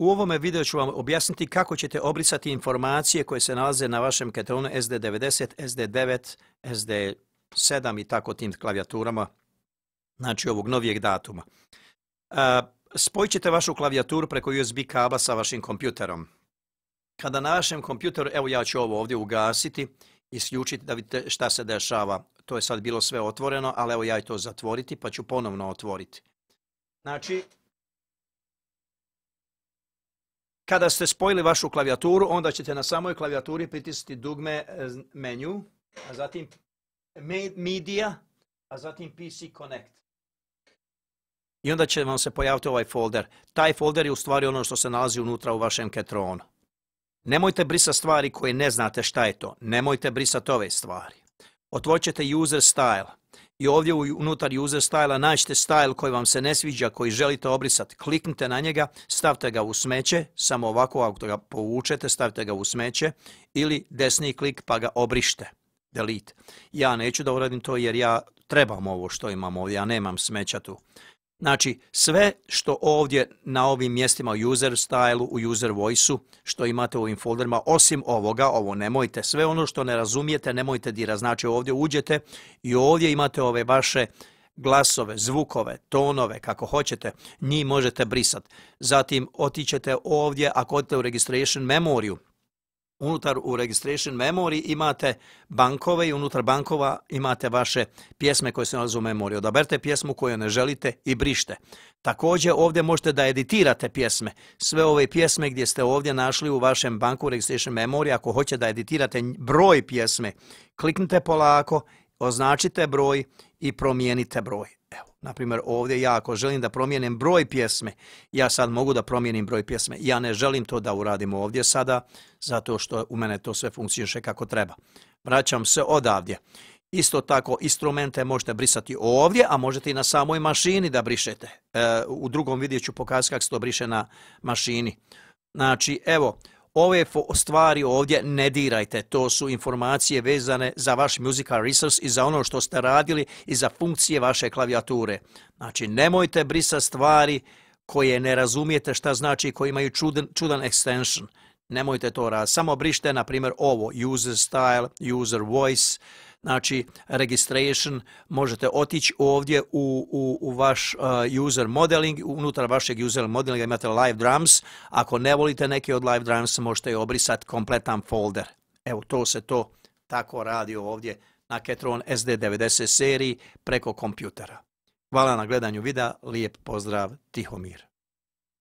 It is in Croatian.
U ovome videu ću vam objasniti kako ćete obrisati informacije koje se nalaze na vašem Ketronu SD90, SD9, SD7 i tako tim klavijaturama, znači ovog novijeg datuma. Spojit ćete vašu klavijaturu preko USB kabla sa vašim kompjuterom. Kada na vašem kompjuteru, evo ja ću ovo ovdje ugasiti, isključiti da vidite šta se dešava. To je sad bilo sve otvoreno, ali evo ja ću to zatvoriti pa ću ponovno otvoriti. Znači, Kada ste spojili vašu klavijaturu, onda ćete na samoj klavijaturi pritisnuti dugme e, menu, a zatim media, a zatim PC Connect. I onda će vam se pojaviti ovaj folder. Taj folder je u stvari ono što se nalazi unutra u vašem Ketronu. Nemojte brisati stvari koje ne znate šta je to. Nemojte brisati ove stvari. Otvorit user style i ovdje unutar user style nađete style koji vam se ne sviđa, koji želite obrisati. Kliknite na njega, stavite ga u smeće, samo ovako ako ga povučete, stavite ga u smeće ili desni klik pa ga obrište. Delete. Ja neću da uradim to jer ja trebam ovo što imam ovdje, ja nemam smeća tu. Znači, sve što ovdje na ovim mjestima u user style u user voice-u, što imate u ovim folderima, osim ovoga, ovo nemojte, sve ono što ne razumijete, nemojte dira. Znači, ovdje uđete i ovdje imate ove vaše glasove, zvukove, tonove, kako hoćete, njih možete brisati. Zatim otićete ovdje, ako odete u registration memoriju, unutar u registration memory imate bankove i unutar bankova imate vaše pjesme koje se nalaze u memoriji. Odaberte pjesmu koju ne želite i brište. Također ovdje možete da editirate pjesme. Sve ove pjesme gdje ste ovdje našli u vašem banku registration memory, ako hoćete da editirate broj pjesme, kliknite polako, označite broj i promijenite broj. Na primjer, ovdje ja ako želim da promijenim broj pjesme, ja sad mogu da promijenim broj pjesme. Ja ne želim to da uradim ovdje sada, zato što u mene to sve funkcioniše kako treba. Vraćam se odavdje. Isto tako, instrumente možete brisati ovdje, a možete i na samoj mašini da brišete. E, u drugom videu ću pokazati kako se to briše na mašini. Znači, evo, Ove stvari ovdje ne dirajte, to su informacije vezane za vaš musical resource i za ono što ste radili i za funkcije vaše klavijature. Znači, nemojte brisati stvari koje ne razumijete šta znači, koji imaju čudan, čudan extension. Nemojte to raditi. Samo brište, na primjer, ovo, user style, user voice, znači registration, možete otići ovdje u, u, u vaš uh, user modeling, unutar vašeg user modelinga imate live drums, ako ne volite neke od live drums možete obrisati kompletan folder. Evo to se to tako radi ovdje na Ketron SD90 seriji preko kompjutera. Hvala na gledanju videa, lijep pozdrav, Tihomir.